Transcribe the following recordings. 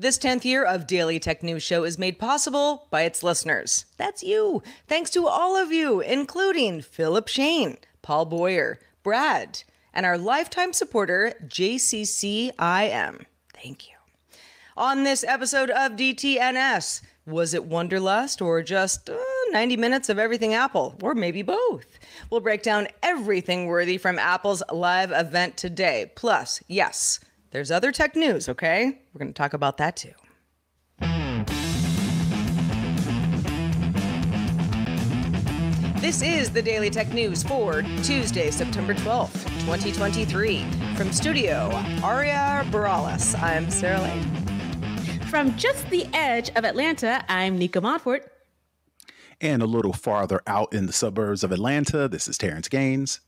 This 10th year of Daily Tech News Show is made possible by its listeners. That's you. Thanks to all of you, including Philip Shane, Paul Boyer, Brad, and our lifetime supporter, JCCIM. Thank you. On this episode of DTNS, was it Wonderlust or just uh, 90 minutes of everything Apple? Or maybe both? We'll break down everything worthy from Apple's live event today. Plus, yes, there's other tech news, okay? We're going to talk about that too. This is the Daily Tech News for Tuesday, September 12th, 2023. From studio, Aria Barales. I'm Sarah Lane. From just the edge of Atlanta, I'm Nica Montford. And a little farther out in the suburbs of Atlanta, this is Terrance Gaines.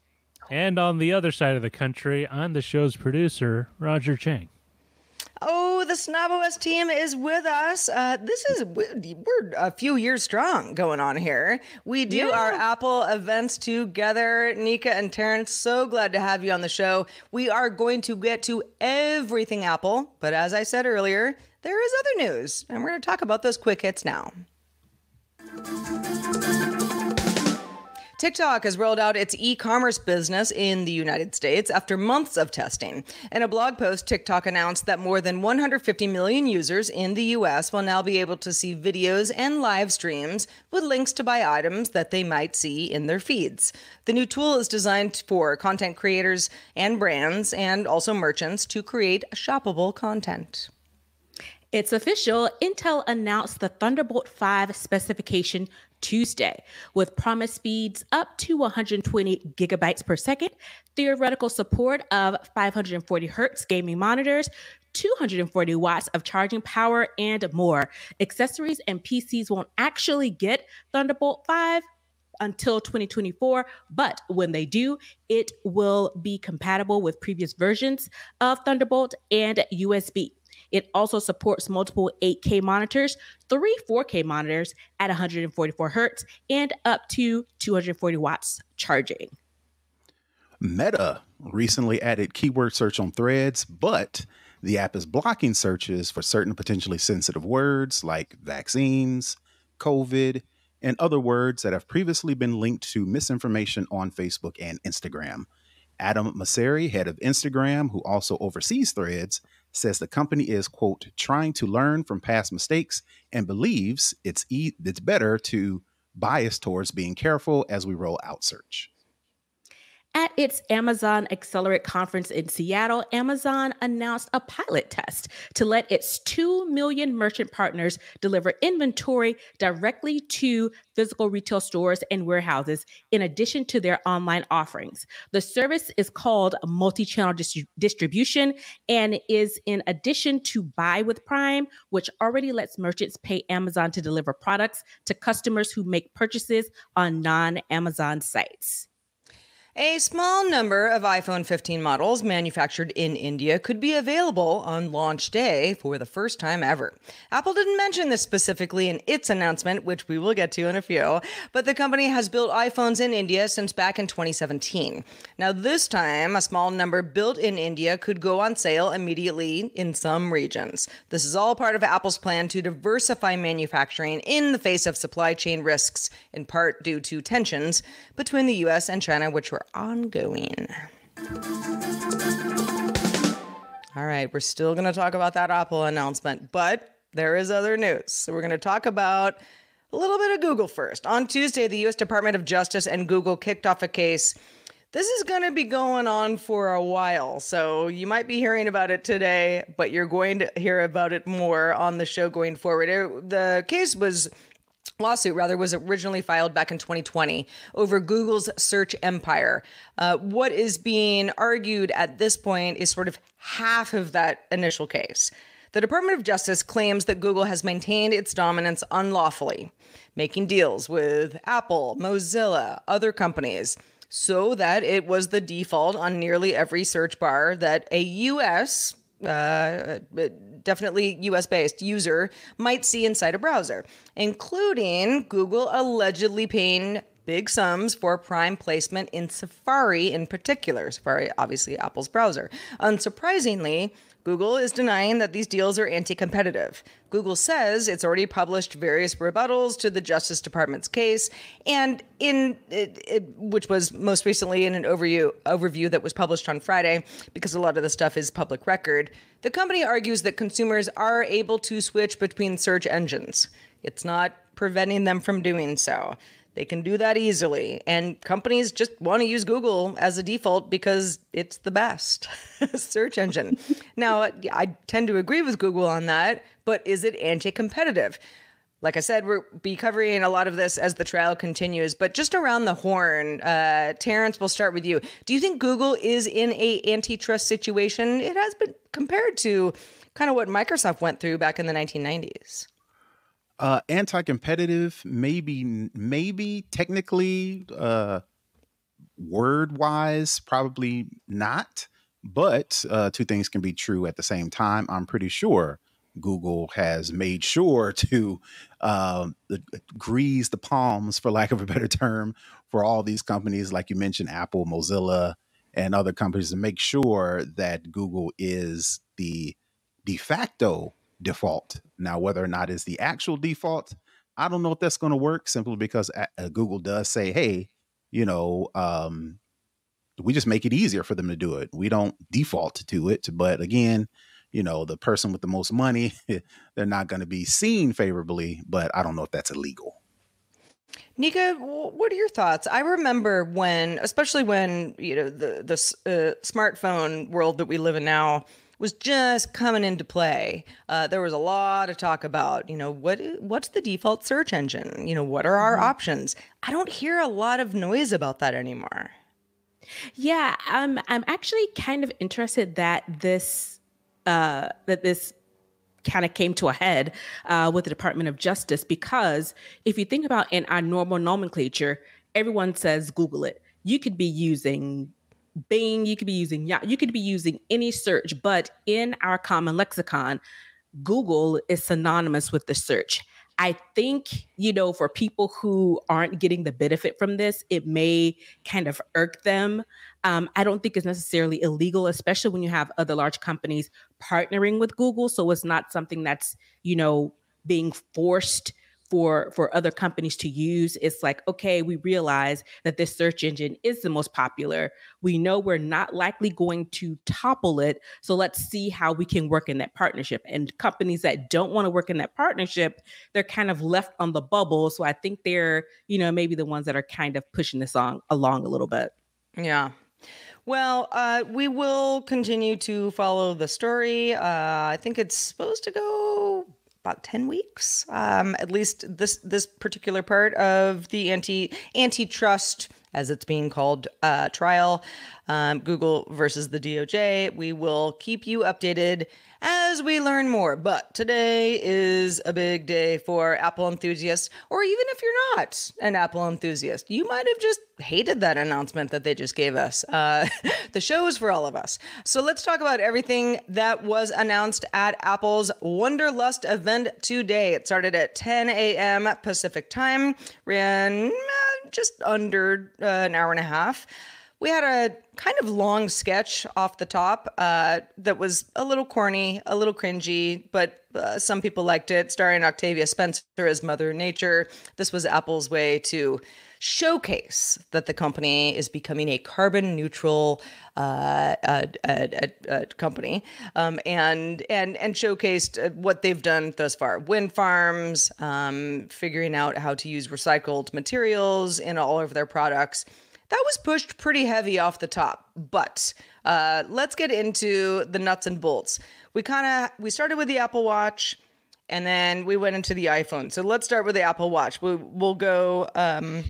And on the other side of the country, I'm the show's producer, Roger Chang. Oh, the SnobOS team is with us. Uh, this is we're a few years strong going on here. We do yeah. our Apple events together. Nica and Terrance, so glad to have you on the show. We are going to get to everything Apple, but as I said earlier, there is other news, and we're going to talk about those quick hits now. TikTok has rolled out its e commerce business in the United States after months of testing. In a blog post, TikTok announced that more than 150 million users in the US will now be able to see videos and live streams with links to buy items that they might see in their feeds. The new tool is designed for content creators and brands and also merchants to create shoppable content. It's official. Intel announced the Thunderbolt 5 specification Tuesday with promise speeds up to 120 gigabytes per second, theoretical support of 540 hertz gaming monitors, 240 watts of charging power, and more. Accessories and PCs won't actually get Thunderbolt 5 until 2024, but when they do, it will be compatible with previous versions of Thunderbolt and USB. It also supports multiple 8K monitors, three 4K monitors at 144 hertz, and up to 240 watts charging. Meta recently added keyword search on threads, but the app is blocking searches for certain potentially sensitive words like vaccines, COVID, and other words that have previously been linked to misinformation on Facebook and Instagram. Adam Mosseri, head of Instagram, who also oversees threads, says the company is quote trying to learn from past mistakes and believes it's e- it's better to bias towards being careful as we roll out search. At its Amazon Accelerate conference in Seattle, Amazon announced a pilot test to let its 2 million merchant partners deliver inventory directly to physical retail stores and warehouses in addition to their online offerings. The service is called multi channel distri- distribution and is in addition to Buy with Prime, which already lets merchants pay Amazon to deliver products to customers who make purchases on non Amazon sites. A small number of iPhone 15 models manufactured in India could be available on launch day for the first time ever. Apple didn't mention this specifically in its announcement, which we will get to in a few, but the company has built iPhones in India since back in 2017. Now, this time, a small number built in India could go on sale immediately in some regions. This is all part of Apple's plan to diversify manufacturing in the face of supply chain risks, in part due to tensions between the US and China, which were ongoing. All right, we're still going to talk about that Apple announcement, but there is other news. So we're going to talk about a little bit of Google first. On Tuesday, the US Department of Justice and Google kicked off a case. This is going to be going on for a while. So you might be hearing about it today, but you're going to hear about it more on the show going forward. The case was lawsuit rather was originally filed back in 2020 over Google's search empire. Uh, what is being argued at this point is sort of half of that initial case. The Department of Justice claims that Google has maintained its dominance unlawfully, making deals with Apple, Mozilla, other companies, so that it was the default on nearly every search bar that a US uh, definitely US based user might see inside a browser, including Google allegedly paying big sums for prime placement in Safari in particular. Safari, obviously Apple's browser. Unsurprisingly, Google is denying that these deals are anti competitive. Google says it's already published various rebuttals to the Justice Department's case, and in it, it, which was most recently in an overview overview that was published on Friday, because a lot of the stuff is public record. The company argues that consumers are able to switch between search engines. It's not preventing them from doing so. They can do that easily. And companies just want to use Google as a default because it's the best search engine. now, I tend to agree with Google on that, but is it anti competitive? Like I said, we'll be covering a lot of this as the trial continues, but just around the horn, uh, Terrance, we'll start with you. Do you think Google is in a antitrust situation? It has been compared to kind of what Microsoft went through back in the 1990s. Uh, anti-competitive, maybe, maybe technically, uh, word-wise, probably not. But uh, two things can be true at the same time. I'm pretty sure Google has made sure to uh, grease the palms, for lack of a better term, for all these companies, like you mentioned, Apple, Mozilla, and other companies, to make sure that Google is the de facto default. Now, whether or not is the actual default, I don't know if that's going to work simply because uh, Google does say, hey, you know, um, we just make it easier for them to do it. We don't default to it. But again, you know, the person with the most money, they're not going to be seen favorably, but I don't know if that's illegal. Nica, what are your thoughts? I remember when, especially when you know the the uh, smartphone world that we live in now was just coming into play. Uh, there was a lot of talk about, you know, what what's the default search engine? You know, what are our mm-hmm. options? I don't hear a lot of noise about that anymore. Yeah, um, I'm actually kind of interested that this uh, that this kind of came to a head uh, with the Department of Justice because if you think about in our normal nomenclature, everyone says Google it. You could be using Bing, you could be using yeah, you could be using any search, but in our common lexicon, Google is synonymous with the search. I think, you know, for people who aren't getting the benefit from this, it may kind of irk them. Um, I don't think it's necessarily illegal, especially when you have other large companies partnering with Google. So it's not something that's, you know, being forced for for other companies to use it's like okay we realize that this search engine is the most popular. We know we're not likely going to topple it so let's see how we can work in that partnership. And companies that don't want to work in that partnership they're kind of left on the bubble so i think they're you know maybe the ones that are kind of pushing this on along a little bit. Yeah. Well, uh, we will continue to follow the story. Uh, I think it's supposed to go about 10 weeks. Um, at least this this particular part of the anti antitrust as it's being called uh, trial um, google versus the doj we will keep you updated as we learn more. But today is a big day for Apple enthusiasts, or even if you're not an Apple enthusiast, you might have just hated that announcement that they just gave us. Uh, the show is for all of us. So let's talk about everything that was announced at Apple's Wonderlust event today. It started at 10 a.m. Pacific time, ran just under uh, an hour and a half we had a kind of long sketch off the top uh, that was a little corny, a little cringy, but uh, some people liked it, starring Octavia Spencer as Mother Nature. This was Apple's way to showcase that the company is becoming a carbon neutral uh, company um, and and and showcased uh, what they've done thus far wind farms um, figuring out how to use recycled materials in all of their products that was pushed pretty heavy off the top. But uh, let's get into the nuts and bolts. We kind of we started with the Apple Watch, and then we went into the iPhone. So let's start with the Apple Watch. We, we'll go um,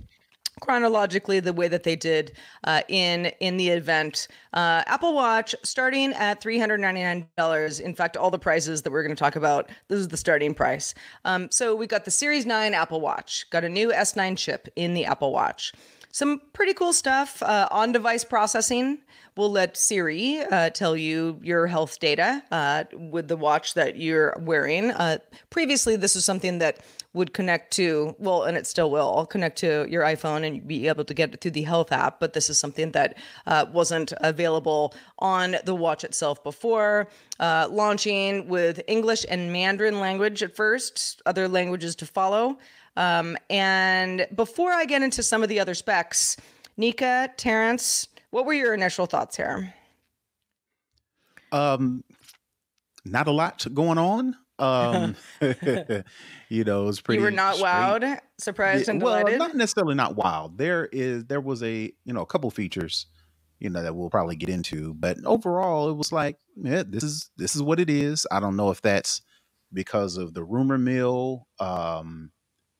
chronologically the way that they did uh, in in the event. Uh, Apple Watch starting at three hundred ninety nine dollars. In fact, all the prices that we're going to talk about, this is the starting price. Um, so we got the Series Nine Apple Watch, got a new S nine chip in the Apple Watch. some pretty cool stuff. Uh, on device processing will let Siri uh, tell you your health data uh, with the watch that you're wearing. Uh, previously, this was something that would connect to, well, and it still will connect to your iPhone and be able to get it through the health app. But this is something that uh, wasn't available on the watch itself before. Uh, launching with English and Mandarin language at first, other languages to follow. Um, and before I get into some of the other specs, Nica, Terrance, what were your initial thoughts here? Um, not a lot going on. Um, you know, it's pretty. You were not straight. wowed, surprised, Yeah, and well, not necessarily not wild. There is there was a you know a couple features, you know, that we'll probably get into, but overall, it was like, yeah, this is this is what it is. I don't know if that's because of the rumor mill, um,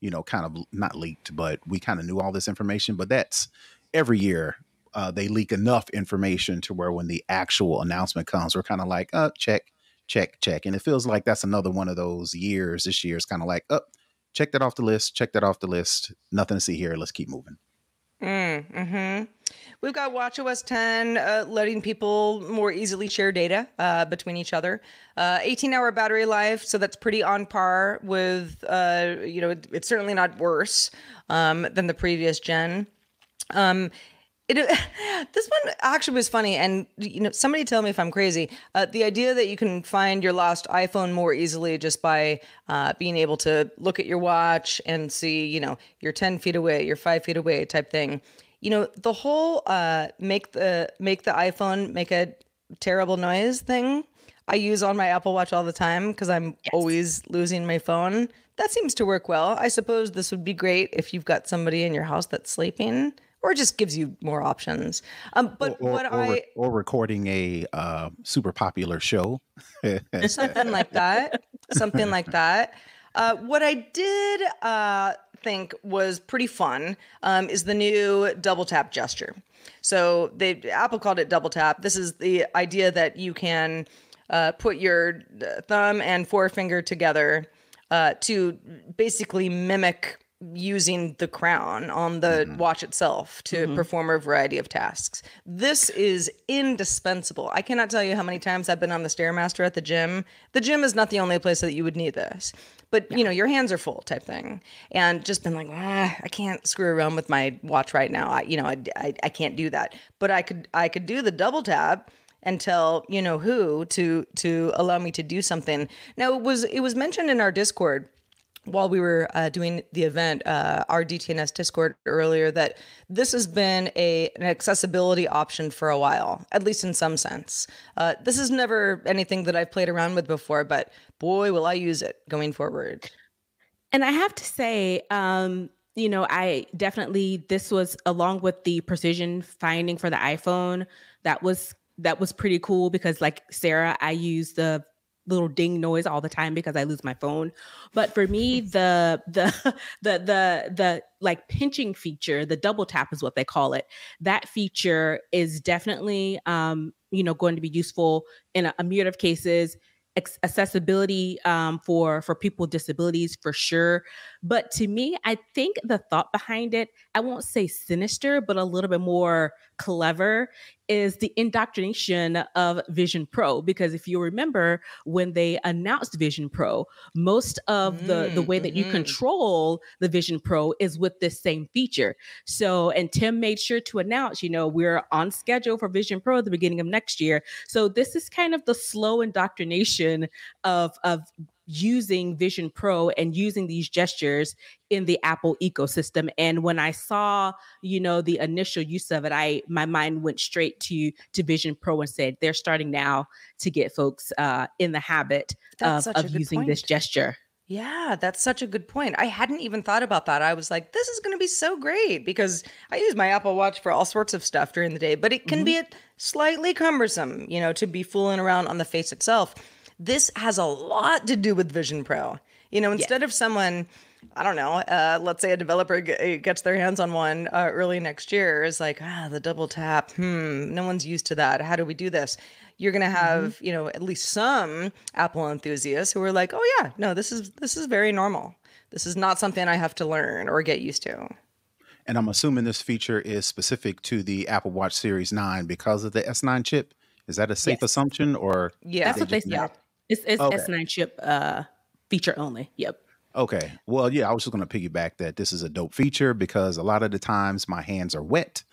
you know, kind of not leaked, but we kind of knew all this information. But that's every year. Uh, they leak enough information to where when the actual announcement comes, we're kind of like, uh, check, check, check. And it feels like that's another one of those years. This year is kind of like, up, check that off the list, check that off the list. Nothing to see here. Let's keep moving. Mm, hmm We've got WatchOS 10 uh, letting people more easily share data uh, between each other. Uh, 18 hour battery life, so that's pretty on par with, uh, you know, it- it's certainly not worse um, than the previous gen. Um, it, this one actually was funny, and you know, somebody tell me if I'm crazy. Uh, the idea that you can find your lost iPhone more easily just by uh, being able to look at your watch and see, you know, you're 10 feet away, you're five feet away, type thing. You know, the whole uh, make the make the iPhone make a terrible noise thing. I use on my Apple Watch all the time because I'm always losing my phone. That seems to work well. I suppose this would be great if you've got somebody in your house that's sleeping, or just gives you more options. Um, but or, or, what or, I or recording a uh, super popular show. something like that, something like that. Uh, what I did uh, think was pretty fun um, is the new double tap gesture. So they Apple called it double tap. This is the idea that you can uh, put your uh, thumb and forefinger together uh, to basically mimic using the crown on the watch itself to perform a variety of tasks. This is indispensable. I cannot tell you how many times I've been on the Stairmaster at the gym. The gym is not the only place that you would need this. But you know, your hands are full type thing. And just been like, ah, I can't screw around with my watch right now. I you know, I, I, I can't do that. But I could I could do the double tap and tell you know who to to allow me to do something. Now it was it was mentioned in our Discord while we were uh, doing the event, uh, our DTNS Discord earlier, that this has been a an accessibility option for a while, at least in some sense. Uh, this is never anything that I've played around with before, but boy, will I use it going forward. And I have to say, um, you know, I definitely this was along with the precision finding for the iPhone. That was that was pretty cool because, like Sarah, I use the little ding noise all the time because I lose my phone. But for me, the the the the the like pinching feature, the double tap is what they call it. That feature is definitely um, you know going to be useful in a, a myriad of cases ex- accessibility um, for for people with disabilities for sure but to me i think the thought behind it i won't say sinister but a little bit more clever is the indoctrination of vision pro. Because if you remember when they announced vision pro most of the the Mm, way that you mhm. control the vision pro is with this same feature. So and tim made sure to announce you know we're on schedule for vision pro at the beginning of next year. So this is kind of the slow indoctrination of of using Vision Pro and using these gestures in the Apple ecosystem. And when I saw, you know, the initial use of it, I my mind went straight to to Vision Pro and said they're starting now to get folks uh, in the habit That's of, of using this gesture. Yeah, that's such a good point. I hadn't even thought about that. I was like, this is going to be so great because I use my Apple Watch for all sorts of stuff during the day, but it can be a- slightly cumbersome, you know, to be fooling around on the face itself. This has a lot to do with Vision Pro. You know, instead of someone, I don't know, uh, let's say a developer g- gets their hands on one uh, early next year, is like, ah, the double tap. Hmm, no one's used to that. How do we do this? You're gonna have, you know, at least some Apple enthusiasts who are like, oh yeah, no, this is this is very normal. This is not something I have to learn or get used to. And I'm assuming this feature is specific to the Apple Watch Series 9 because of the S9 chip. Is that a safe Yes. assumption or Yeah. That's what they just said. It's, it's Okay. S9 chip uh, feature only. Yep. Okay. Well, yeah, I was just going to piggyback that this is a dope feature because a lot of the times my hands are wet,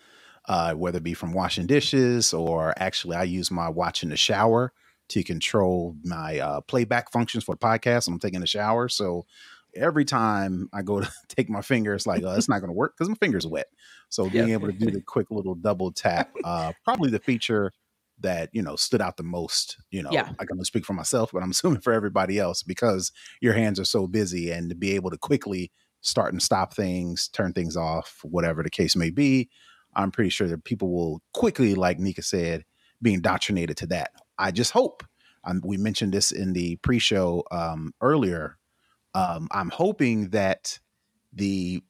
uh, whether it be from washing dishes or actually I use my watch in the shower to control my uh, playback functions for the podcast I'm taking a shower. So every time I go to take my finger, it's like, uh, it's not going to work because my finger's wet. So being able to do the quick little double tap, uh, probably the feature that you know stood out the most you know Yeah. i can only speak for myself but i'm assuming for everybody else because your hands are so busy and to be able to quickly start and stop things turn things off whatever the case may be i'm pretty sure that people will quickly like nica said be indoctrinated to that i just hope um, we mentioned this in the pre-show um, earlier um, i'm hoping that the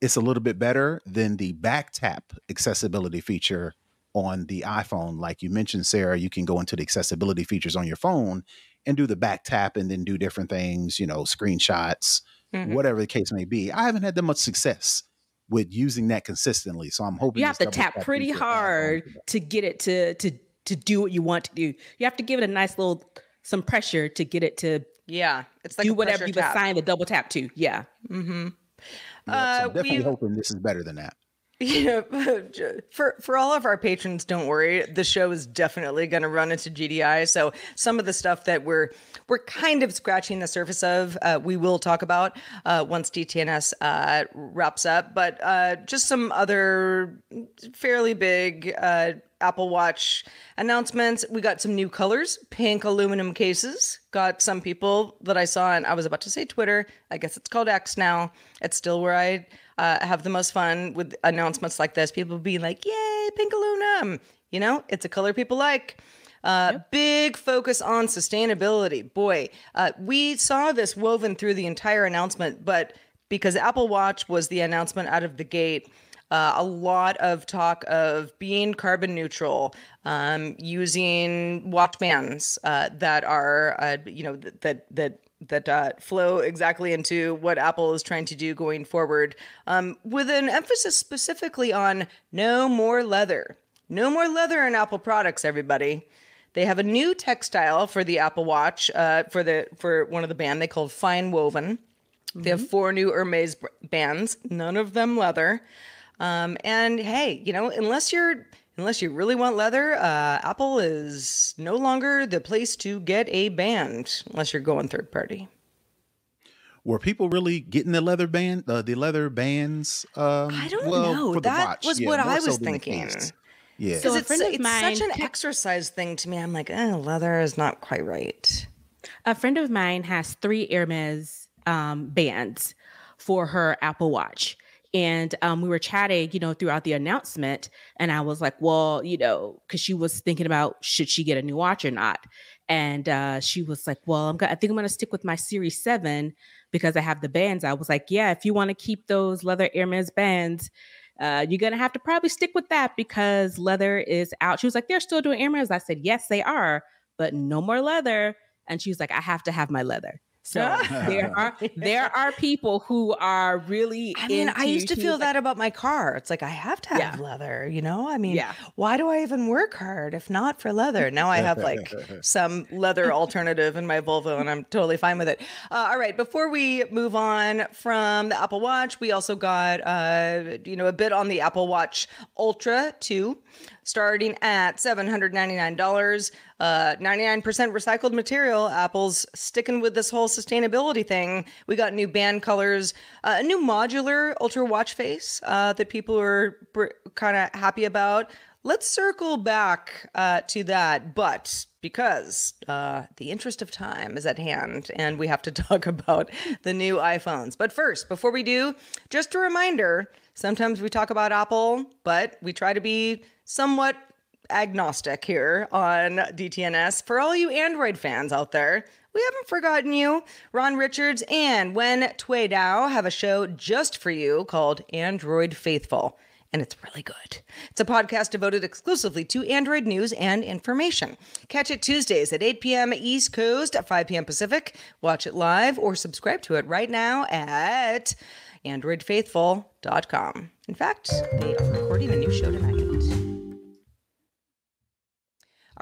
it's a little bit better than the back tap accessibility feature on the iPhone. Like you mentioned, Sarah, you can go into the accessibility features on your phone and do the back tap and then do different things, you know, screenshots, Mhm. whatever the case may be. I haven't had that much success with using that consistently. So I'm hoping You have to double tap pretty hard to get it to to to do what you want to do. You have to give it a nice little some pressure to get it to Yeah. It's like do whatever you've tap. assigned the double tap to. Yeah. Mm-hmm. Yep, so Uh, I'm definitely hoping this is better than that. Yeah, for for all of our patrons, don't worry. The show is definitely going to run into GDI. So some of the stuff that we're we're kind of scratching the surface of, uh, we will talk about uh, once DTNS uh, wraps up. But uh, just some other fairly big uh, Apple Watch announcements. We got some new colors, pink aluminum cases. Got some people that I saw, and I was about to say Twitter. I guess it's called X now. It's still where I uh, have the most fun with announcements like this. People being like, "Yay, pink aluminum!" You know, it's a color people like. Uh, Big focus on sustainability. Boy, uh, we saw this woven through the entire announcement, but because Apple Watch was the announcement out of the gate, uh, a lot of talk of being carbon neutral, um, using watch bands uh, that are, uh, you know, th- that that that uh, flow exactly into what Apple is trying to do going forward, um, with an emphasis specifically on no more leather. No more leather in Apple products, everybody. They have a new textile for the Apple Watch, uh, for the for one of the band they called FineWoven. They have four new Hermes bands, none of them leather. Um, and hey, you know, unless you're unless you really want leather, uh, Apple is no longer the place to get a band unless you're going third party. Were people really getting the leather band, uh, the leather bands? Um, I don't well, know. That watch, was yeah, what I was than the thinking. Yeah. So- it's, it's mine such an exercise thing to me. I'm like, oh, leather is not quite right. A friend of mine has three Hermes um, bands for her Apple Watch. And um, we were chatting, you know, throughout the announcement. And I was like, well, you know, because she was thinking about should she get a new watch or not. And uh, she was like, well, I'm gonna, I think I'm going to stick with my Series 7 because I have the bands. I was like, yeah, if you want to keep those leather Hermes bands, uh, you're going to have to probably stick with that because leather is out. She was like, they're still doing Hermes. I said, yes, they are, but no more leather. And she was like, I have to have my leather. So there are there are people who are really. I mean, I used to feel like, that about my car. It's like I have to have Yeah. leather, you know? I mean, Yeah. why do I even work hard if not for leather? Now I have like some leather alternative in my Volvo and I'm totally fine with it. Uh, all right, before we move on from the Apple Watch, we also got uh, you know, a bit on the Apple Watch Ultra 2 starting at $799 uh 99% recycled material apple's sticking with this whole sustainability thing. We got new band colors uh, a new modular ultra watch face uh, that people are br- kind of happy about. Let's circle back uh, to that but because uh, the interest of time is at hand and we have to talk about the new iPhones. But first, before we do, just a reminder sometimes we talk about Apple, but we try to be somewhat agnostic here on DTNS. For all you Android fans out there, we haven't forgotten you. Ron Richards and Huyen Tue Dao have a show just for you called Android Faithful and it's really good. It's a podcast devoted exclusively to Android news and information. Catch it Tuesdays at 8 p.m. East Coast, at 5 p.m. Pacific. Watch it live or subscribe to it right now at androidfaithful.com. In fact, they are recording a new show tonight.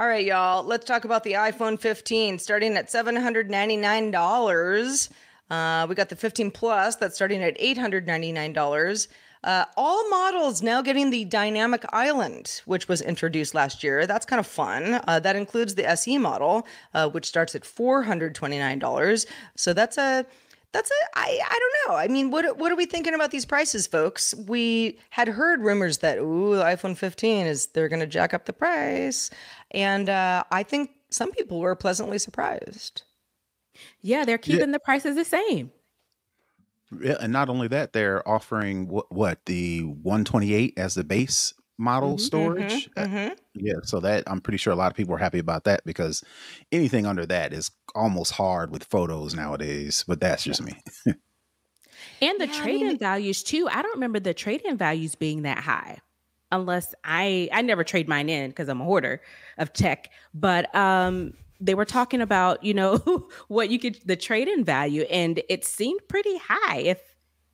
All right, y'all, let's talk about the iPhone 15 starting at $799. Uh, we got the 15 Plus that's starting at $899. Uh, all models now getting the dynamic island, which was introduced last year. That's kind of fun. Uh, that includes the SE model, uh, which starts at $429. So that's a that's I I don't know. I mean, what what are we thinking about these prices, folks? We had heard rumors that ooh, the iPhone 15 is they're going to jack up the price, and uh, I think some people were pleasantly surprised. Yeah, they're keeping yeah. the prices the same. Yeah, and not only that, they're offering what, what the 128 as the base model mm-hmm, storage. Mm-hmm, mm-hmm. Yeah, so that I'm pretty sure a lot of people are happy about that because anything under that is almost hard with photos nowadays. But that's just me. and the yeah, trade-in I mean, values too. I don't remember the trade-in values being that high, unless I I never trade mine in because I'm a hoarder of tech. But um, they were talking about you know what you could the trade-in value, and it seemed pretty high if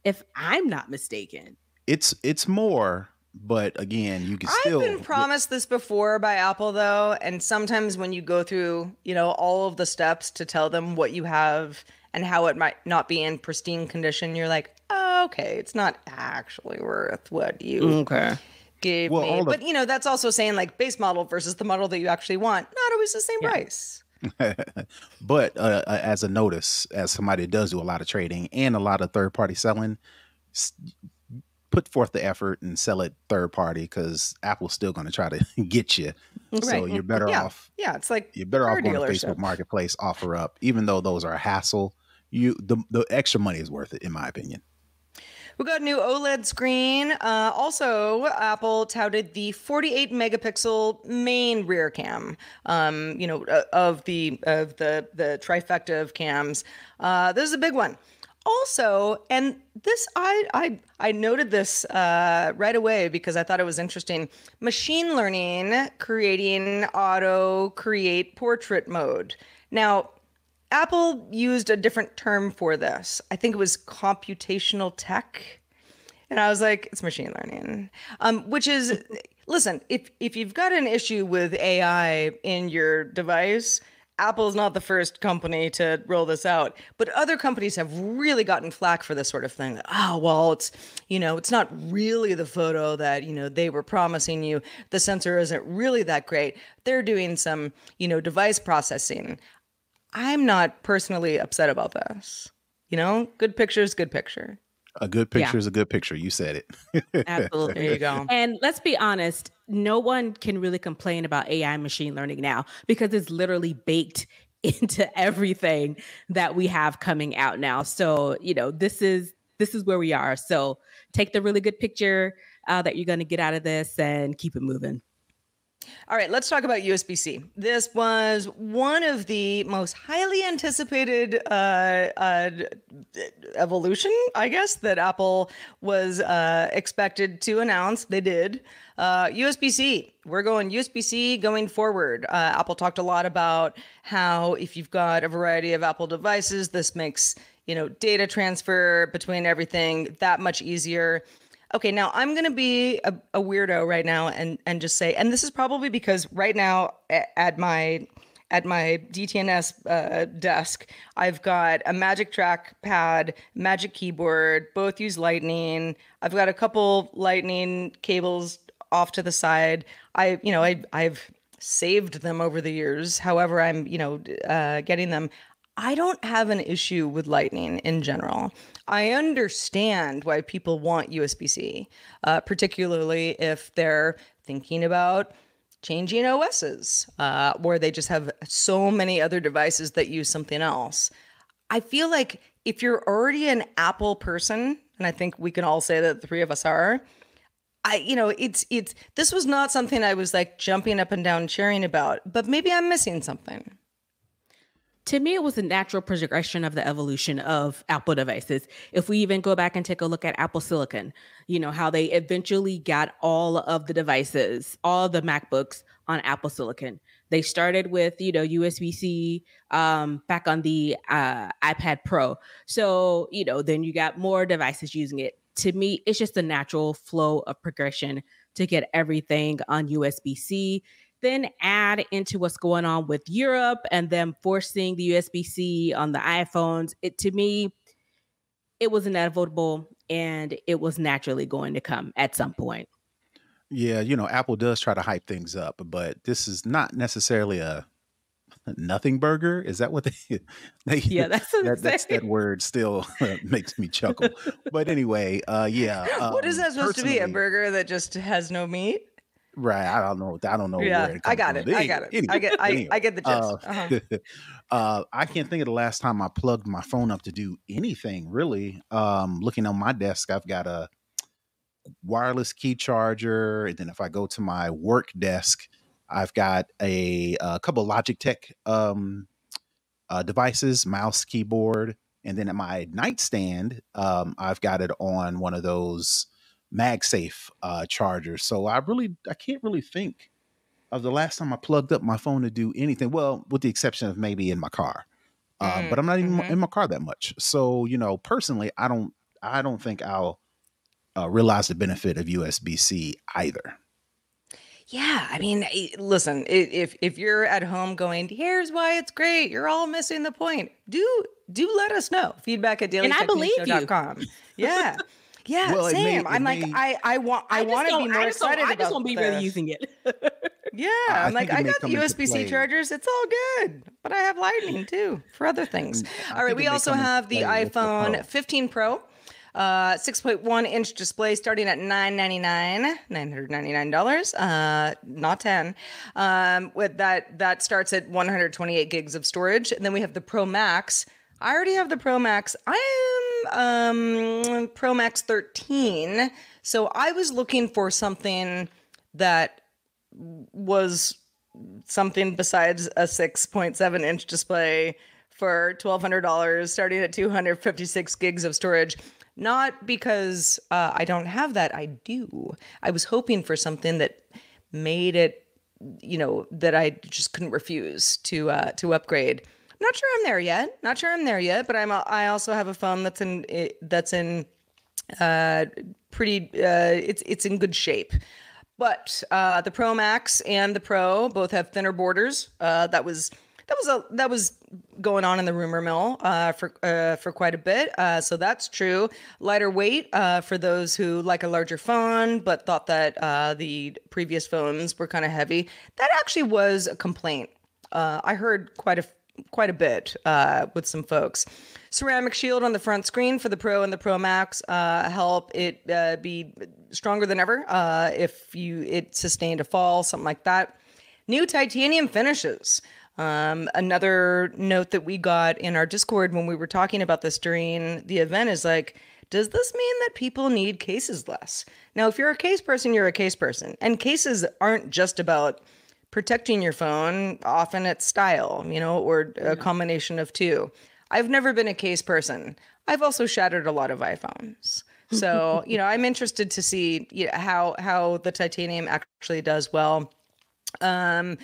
if I'm not mistaken. It's it's more but again, you can still. I've been promised this before by Apple, though, and sometimes when you go through, you know, all of the steps to tell them what you have and how it might not be in pristine condition, you're like, oh, okay, it's not actually worth what you okay. gave well, me. But you know, that's also saying like base model versus the model that you actually want, not always the same yeah. price. but uh, uh, as a notice, as somebody that does do a lot of trading and a lot of third party selling, put forth the effort and sell it third party because Apple's still going to try to get you. Right. So you're better yeah. off. Yeah, it's like you're better off going to Facebook Marketplace, OfferUp, even though those are a hassle. You the the extra money is worth it, in my opinion. We got a new OLED screen. Uh, also, Apple touted the 48 megapixel main rear cam. Um, you know, uh, of the of the the trifecta of cams. Uh, this is a big one also and this i i i noted this uh, right away because i thought it was interesting. Machine learning creating auto create portrait mode. Now apple used a different term for this. I think it was computational tech. And i was like it's machine learning. Um, which is listen if if you've got an issue with ai in your device Apple's not the first company to roll this out, but other companies have really gotten flack for this sort of thing. Oh, well, it's, you know, it's not really the photo that, you know, they were promising you. The sensor isn't really that great. They're doing some, you know, device processing. I'm not personally upset about this. You know, good picture is good picture. A good picture yeah. is a good picture. You said it. Absolutely. There you go. And let's be honest, no one can really complain about AI machine learning now because it's literally baked into everything that we have coming out now. So, you know, this is this is where we are. So, take the really good picture uh, that you're going to get out of this and keep it moving. All right, let's talk about USB C. This was one of the most highly anticipated uh, uh, evolution, I guess, that Apple was uh, expected to announce. They did. USB uh, C. We're going USB C going forward. Uh, Apple talked a lot about how if you've got a variety of Apple devices, this makes you know data transfer between everything that much easier. Okay, now I'm going to be a, a, weirdo right now and and just say, and this is probably because right now at my at my DTNS uh, desk, I've got a Magic Track pad, Magic Keyboard, both use Lightning. I've got a couple Lightning cables off to the side. I, you know, I I've saved them over the years. However, I'm, you know, uh, getting them. I don't have an issue with Lightning in general. I understand why people want USB C, uh, particularly if they're thinking about changing OSs uh, or they just have so many other devices that use something else. I feel like if you're already an Apple person, and I think we can all say that the three of us are, I, you know, it's it's this was not something I was like jumping up and down cheering about, but maybe I'm missing something to me, it was a natural progression of the evolution of Apple devices. If we even go back and take a look at Apple Silicon, you know, how they eventually got all of the devices, all the MacBooks on Apple Silicon. They started with, you know, USB C um, back on the uh, iPad Pro. So, you know, then you got more devices using it. To me, it's just a natural flow of progression to get everything on USB C. Then add into what's going on with Europe and them forcing the USB C on the iPhones. It to me, it was inevitable and it was naturally going to come at some point. Yeah, you know, Apple does try to hype things up, but this is not necessarily a nothing burger. Is that what they? they Yeah, that's what that that's that word still makes me chuckle. But anyway, uh, yeah. what is um, that supposed to be? A burger that just has no meat? Right. I don't know. I don't know. yeah, where it I got from. it. I got it. I get. I, I get the gist. uh, uh-huh. uh, I can't think of the last time I plugged my phone up to do anything really. Um, looking on my desk, I've got a wireless Qi charger, and then if I go to my work desk, I've got a, a couple Logitech um, uh, devices, mouse, keyboard, and then at my nightstand, um, I've got it on one of those MagSafe uh, chargers. So I really, I can't really think of the last time I plugged up my phone to do anything. Well, with the exception of maybe in my car, uh, Mm, but I'm not even mhm. in my car that much. So you know, personally, I don't, I don't think I'll uh, realize the benefit of USB C either. Yeah, I mean, listen, if if you're at home going, here's why it's great, you're all missing the point. Do do let us know. Feedback at And I believe you. dailytechnewsshow.com. Yeah. Yeah, Well, it may- same. I'm like, I I want I, just want to be more I just don't- excited I about just won't be the- really using it. Yeah, I I'm like, I got the USB C chargers. It's all good, but I have Lightning too for other things. Mm, All right, we also have the play with the iPhone 15 Pro, uh, 6.1 inch display starting at 999 $999, uh, not 10. Um, with that, that starts at 128 gigs of storage. And then we have the Pro Max. I already have the Pro Max. I am um, Pro Max 13. So I was looking for something that was something besides a 6.7 inch display for $1,200, starting at 256 gigs of storage. Not because uh, I don't have that, I do. I was hoping for something that made it, you know, that I just couldn't refuse to uh, to upgrade. Not sure I'm there yet. Not sure I'm there yet, but I'm. I also have a phone that's in that's in uh, pretty. Uh, it's it's in good shape. But uh, the Pro Max and the Pro both have thinner borders. Uh, that was that was a that was going on in the rumor mill uh, for uh, for quite a bit. Uh, so that's true. Lighter weight uh, for those who like a larger phone, but thought that uh, the previous phones were kind of heavy. That actually was a complaint. Uh, I heard quite a quite a bit uh, with some folks. Ceramic shield on the front screen for the Pro and the Pro Max uh, help it uh, be stronger than ever uh, if you it sustained a fall, something like that. New titanium finishes. Um, another note that we got in our Discord when we were talking about this during the event is like, does this mean that people need cases less? Now, if you're a case person, you're a case person, and cases aren't just about protecting your phone often it's style you know or a combination of two. I've never been a case person. I've also shattered a lot of iphones. So you know i'm interested to see you know, how how the titanium actually does well. Um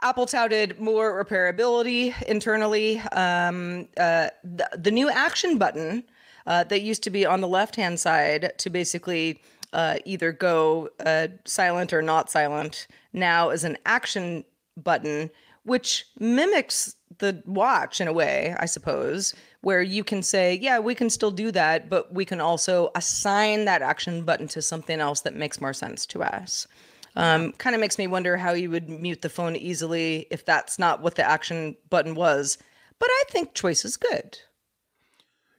Apple touted more repairability internally. Um, uh, the, the new action button uh, that used to be on the left hand side to basically uh, either go uh, silent or not silent now is an action button, which mimics the watch in a way, I suppose, where you can say, yeah, we can still do that, but we can also assign that action button to something else that makes more sense to us. Um, kind of makes me wonder how you would mute the phone easily if that's not what the action button was. But I think choice is good.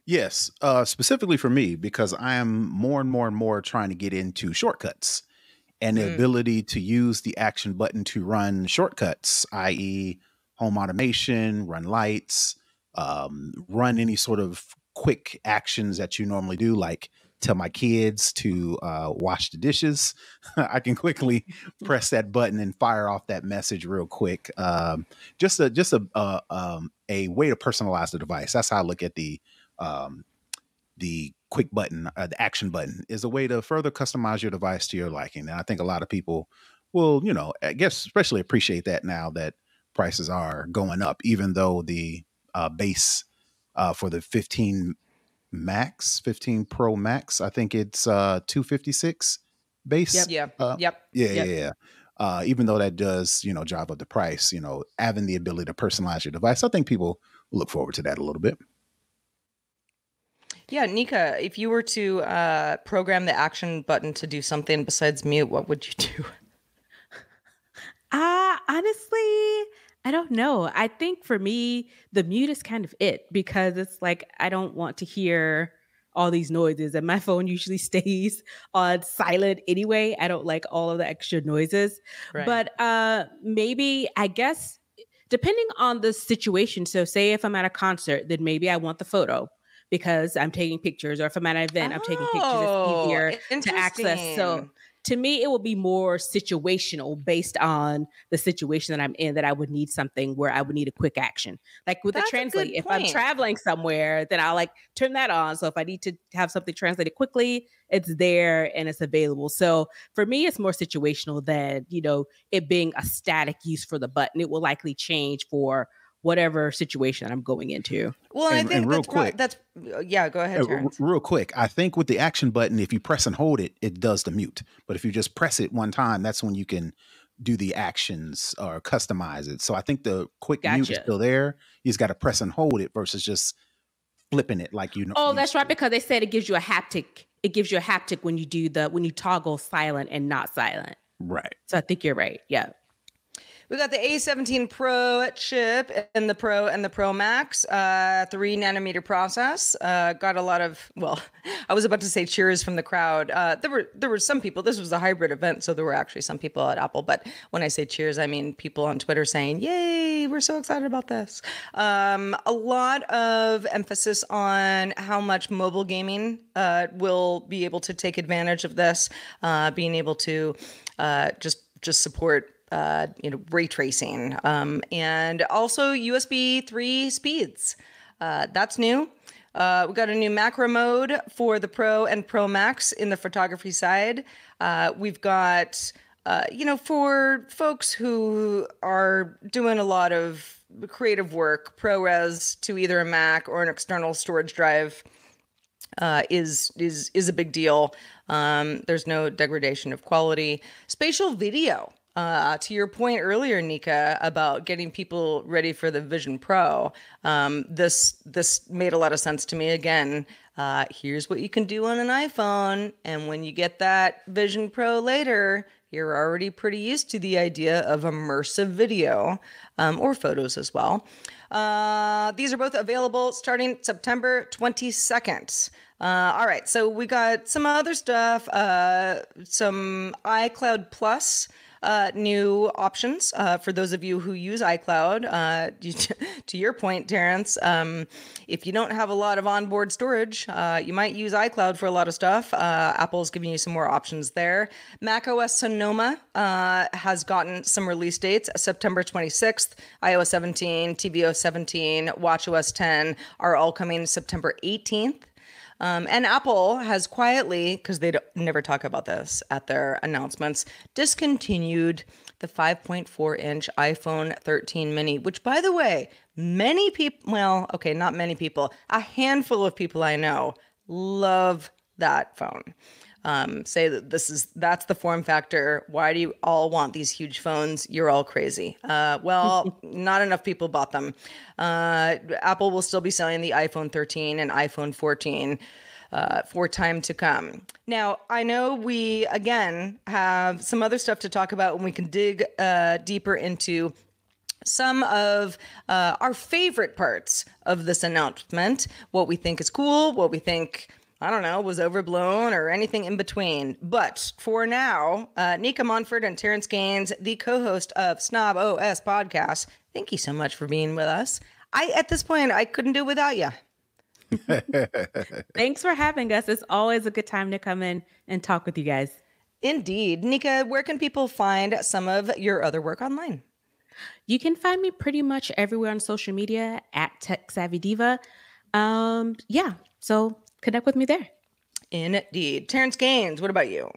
Yes, uh, specifically for me because I am more and more and more trying to get into shortcuts and the Mm. ability to use the action button to run shortcuts, i.e., home automation, run lights, um, run any sort of quick actions that you normally do, like tell my kids to uh, wash the dishes. I can quickly press that button and fire off that message real quick. Um, just a just a uh, um, a way to personalize the device. That's how I look at the um, the quick button, uh, the action button, is a way to further customize your device to your liking. And I think a lot of people will, you know, I guess especially appreciate that now that prices are going up, even though the uh, base uh, for the 15 Max, 15 Pro Max, I think it's uh, 256 base. Yep. Yeah. Uh, yep. Yeah, Yep. yeah, yeah. Uh, even though that does, you know, drive up the price, you know, having the ability to personalize your device, I think people look forward to that a little bit. Yeah, Nica, if you were to uh, program the action button to do something besides mute, what would you do? Uh honestly, I don't know. I think for me, the mute is kind of it because it's like I don't want to hear all these noises and my phone usually stays on silent anyway. I don't like all of the extra noises. right. But uh maybe I guess depending on the situation. So say if I'm at a concert, then maybe I want the photo because I'm taking pictures or if I'm at an event, I'm taking pictures. It's oh, easier to access. So Oh, to me, it will be more situational based on the situation that I'm in that I would need something where I would need a quick action. Like with That's a the translate, if I'm traveling somewhere, then I'll like turn that on. So if I need to have something translated quickly, it's there and it's available. So for me, it's more situational than, you know, it being a static use for the button. It will likely change for whatever situation that I'm going into. Well, And- I think and real that's pro- quick- that's yeah. Go ahead, Uh, Terrance. real quick, I think with the action button, if you press and hold it, it does the mute. But if you just press it one time, that's when you can do the actions or customize it. So I think the quick mute is still there. You just got to press and hold it versus just flipping it like you know. Oh, used that's right. Because they said it gives you a haptic. It gives you a haptic when you do the when you toggle silent and not silent. Right. So I think you're right. Yeah. We got the A17 Pro chip and the Pro and the Pro Max, uh, three nanometer process. Uh, got a lot of well, I was about to say cheers from the crowd. Uh, there were there were some people. This was a hybrid event, so there were actually some people at Apple. But when I say cheers, I mean people on Twitter saying, "Yay, we're so excited about this!" Um, a lot of emphasis on how much mobile gaming uh, will be able to take advantage of this, uh, being able to uh, just just support uh, you know, ray tracing, um, and also USB 3 speeds. Uh, that's new. Uh, we got a new macro mode for the Pro and Pro Max in the photography side. Uh, we've got, uh, you know, for folks who are doing a lot of creative work, ProRes to either a Mac or an external storage drive uh, is is is a big deal. Um, there's no degradation of quality. Spatial video. Uh, to your point earlier, Nica, about getting people ready for the Vision Pro, um, this this made a lot of sense to me. Again, uh, here's what you can do on an iPhone, and when you get that Vision Pro later, you're already pretty used to the idea of immersive video um, or photos as well. Uh, these are both available starting September 22nd. Uh, all right, so we got some other stuff, uh, some iCloud Plus. Uh, new options uh, for those of you who use iCloud. Uh, to your point, Terrance, um, if you don't have a lot of onboard storage, uh, you might use iCloud for a lot of stuff. Uh, Apple's giving you some more options there. macOS Sonoma uh, has gotten some release dates September 26th, iOS 17, tvOS 17, watchOS 10 are all coming September 18th. Um, and Apple has quietly, because they never talk about this at their announcements, discontinued the 5.4 inch iPhone 13 mini, which, by the way, many people, well, okay, not many people, a handful of people I know love that phone. Um, say that this is that's the form factor. Why do you all want these huge phones? You're all crazy. Uh, well, not enough people bought them. Uh, Apple will still be selling the iPhone 13 and iPhone 14 uh, for time to come. Now, I know we again have some other stuff to talk about when we can dig uh, deeper into some of uh, our favorite parts of this announcement, what we think is cool, what we think, I don't know, was overblown or anything in between. But for now, uh, Nica Montford and Terrance Gaines, the co host of snobOS podcast, thank you so much for being with us. I, at this point, I couldn't do without you. Thanks for having us. It's always a good time to come in and talk with you guys. Indeed. Nica, where can people find some of your other work online? You can find me pretty much everywhere on social media at Tech Savvy Diva. Um, yeah, so connect with me there. Indeed. Terrance Gaines, what about you?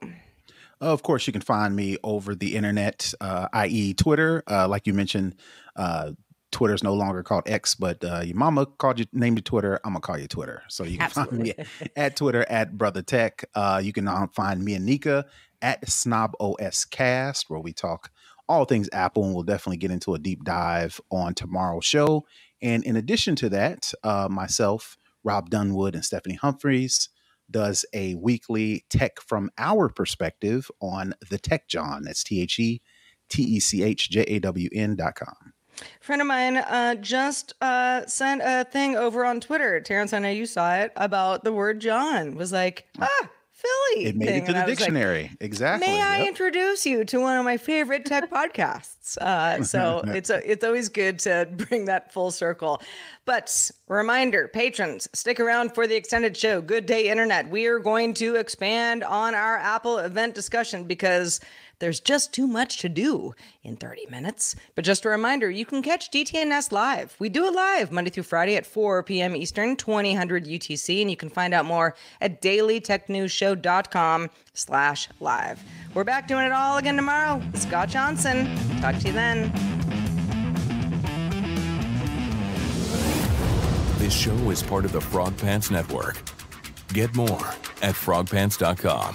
Of course, you can find me over the internet, uh, i.e., Twitter. Uh, like you mentioned, uh, Twitter is no longer called X, but uh, your mama called you named you Twitter. I'm gonna call you Twitter. So you can Absolutely. find me at Twitter at Brother Tech. Uh, you can uh, find me and Nica at snobOS Cast, where we talk all things Apple, and we'll definitely get into a deep dive on tomorrow's show. And in addition to that, uh, myself, Rob Dunwood, and Stephanie Humphreys does a weekly tech from our perspective on the Tech Jawn. That's T H E T E C H J A W N dot com. friend of mine uh, just uh, sent a thing over on Twitter. Terrance, I know you saw it about the word jawn. Was like, ah, Philly. It made thing. it to the was like, dictionary. exactly. May I introduce you to one of my favorite tech podcasts? Uh, so it's a, it's always good to bring that full circle. But reminder, patrons, stick around for the extended show. Good day, internet. We are going to expand on our Apple event discussion because there's just too much to do in 30 minutes. But just a reminder, you can catch DTNS live. We do it live Monday through Friday at 4 p.m. Eastern, 2000 UTC, and you can find out more at dailytechnewsshow.com slash live. We're back doing it all again tomorrow. Scott Johnson. Talk to you then. This show is part of the Frog Pants Network. Get more at frogpants.com.